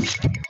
Watching movies. Watching movies.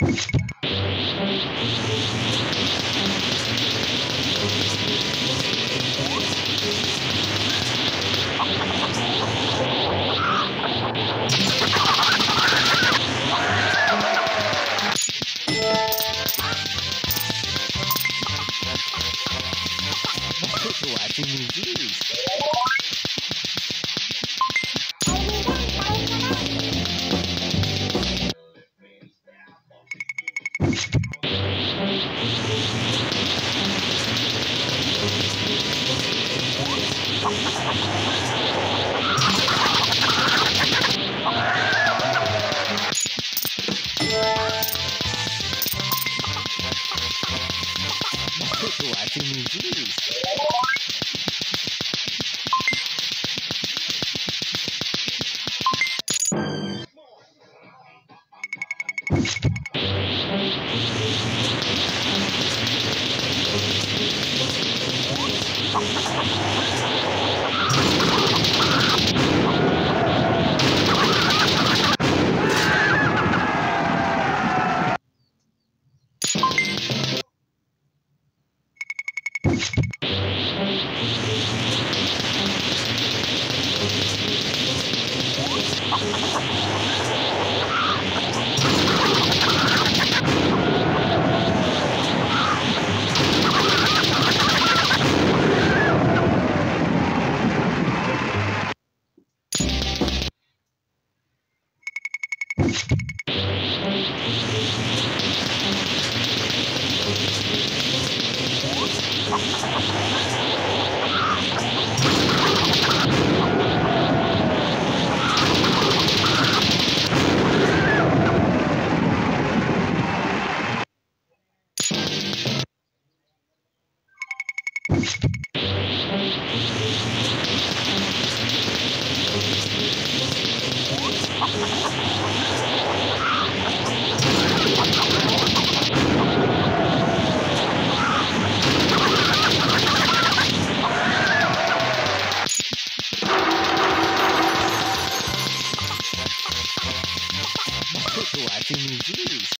movies. Watching movies. Watching movies.